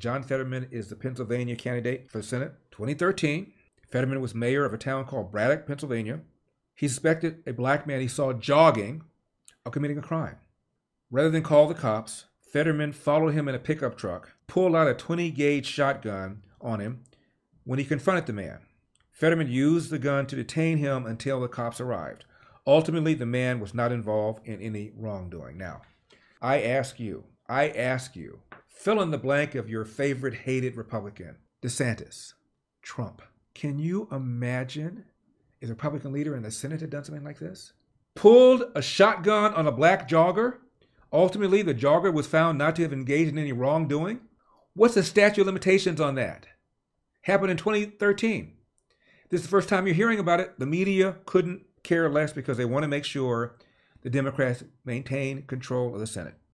John Fetterman is the Pennsylvania candidate for the Senate. 2013, Fetterman was mayor of a town called Braddock, Pennsylvania. He suspected a black man he saw jogging of committing a crime. Rather than call the cops, Fetterman followed him in a pickup truck, pulled out a 20 gauge shotgun on him when he confronted the man. Fetterman used the gun to detain him until the cops arrived. Ultimately, the man was not involved in any wrongdoing. Now, I ask you, I ask you, fill in the blank of your favorite hated Republican DeSantis, Trump. Can you imagine a Republican leader in the Senate had done something like this? Pulled a shotgun on a black jogger? Ultimately, the jogger was found not to have engaged in any wrongdoing? What's the statute of limitations on that? Happened in 2013. This is the first time you're hearing about it. The media couldn't care less because they want to make sure the Democrats maintain control of the Senate.